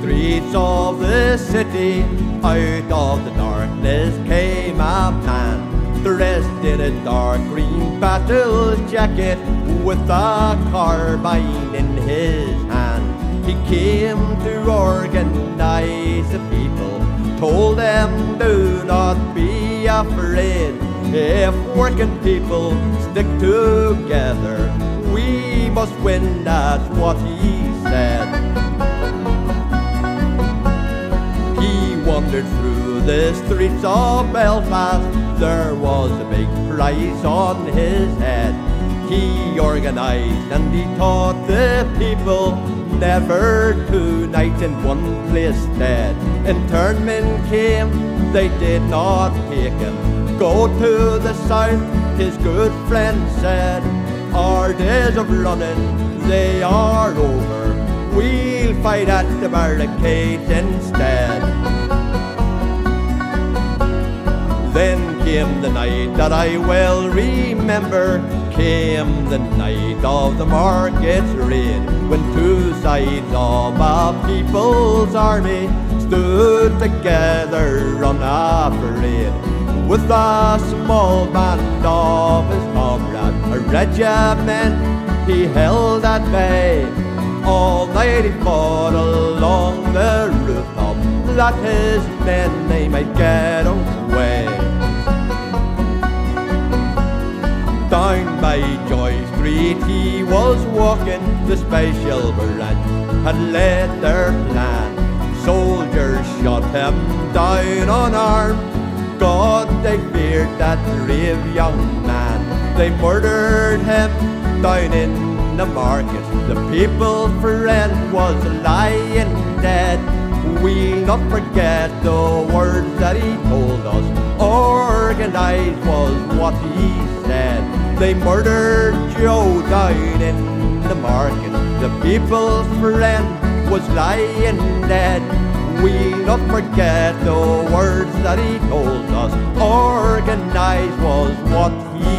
streets of the city, out of the darkness came a man, dressed in a dark green battle jacket, with a carbine in his hand. He came to organize the people, told them do not be afraid. If working people stick together, we must win, that's what he said. Wandered through the streets of Belfast, there was a big price on his head. He organized and he taught the people never to night in one place dead. Internment came, they did not take him. Go to the south, his good friend said. Our days of running, they are over. We'll fight at the barricades instead. Then came the night that I well remember. Came the night of the market's raid, when two sides of a people's army stood together on a parade. With a small band of his comrades, a regiment he held at bay. All night he fought along the rooftop, that his men they might get away. By Joy Street he was walking, the special branch had led their plan. Soldiers shot him down unarmed. God, they feared that brave young man. They murdered him down in the market. The people's friend was lying dead. We'll not forget the words that he told us. Organized was what he said. They murdered Joe down in the market. The people's friend was lying dead. We'll not forget the words that he told us. Organized was what he